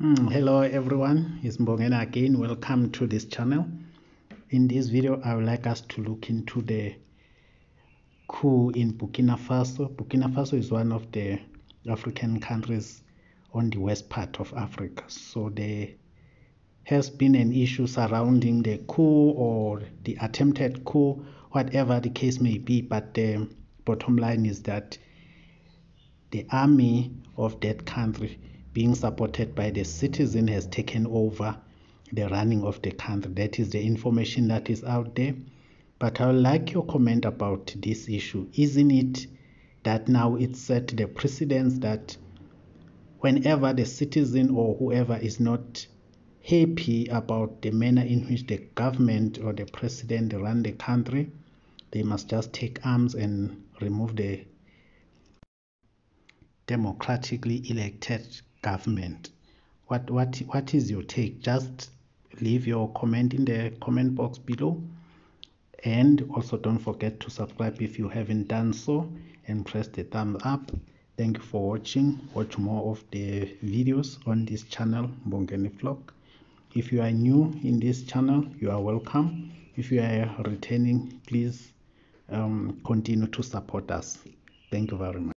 Mm, hello everyone, it's Mbongeni again. Welcome to this channel. In this video, I would like us to look into the coup in Burkina Faso. Burkina Faso is one of the African countries on the west part of Africa. So there has been an issue surrounding the coup or the attempted coup, whatever the case may be. But the bottom line is that the army of that country being supported by the citizen has taken over the running of the country. That is the information that is out there. But I would like your comment about this issue. Isn't it that now it's set the precedence that whenever the citizen or whoever is not happy about the manner in which the government or the president run the country, they must just take arms and remove the democratically elected government. What what what is your take? Just leave your comment in the comment box below. And also don't forget to subscribe if you haven't done so and press the thumbs up. Thank you for watching. Watch more of the videos on this channel, Mbongeni Vlog. If you are new in this channel, you are welcome. If you are returning, please um, continue to support us. Thank you very much.